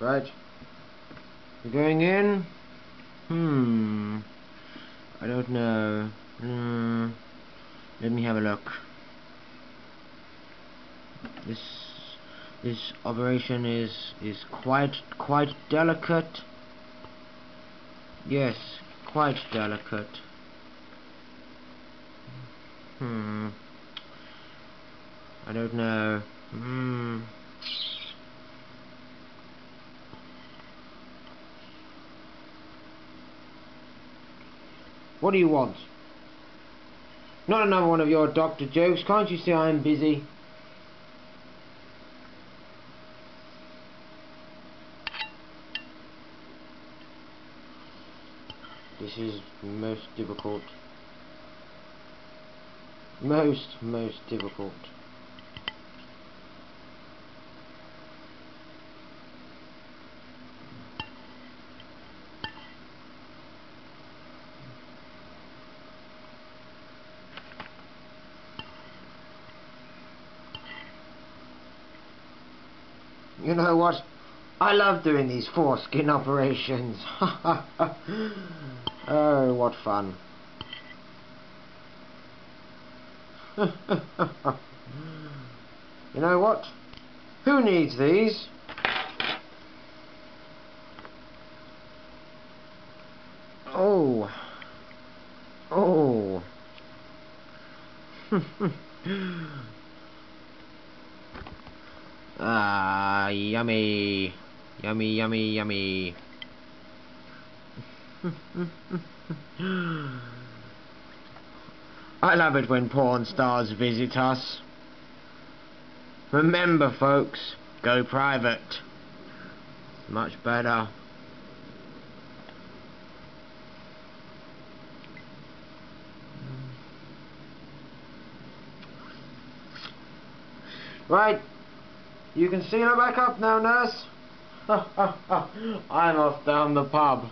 Right. You're going in? Hmm. I don't know. Hmm. Let me have a look. This this operation is is quite quite delicate. Yes, quite delicate. Hmm. I don't know. Hmm. What do you want? Not another one of your doctor jokes. Can't you see I'm busy? This is most difficult. Most, most difficult. You know what? I love doing these foreskin operations. oh, what fun. you know what? Who needs these? Oh. Oh. ah, yummy. Yummy, yummy, yummy. I love it when porn stars visit us. Remember, folks, go private. Much better. Right, you can see her back up now, nurse. I'm off down the pub.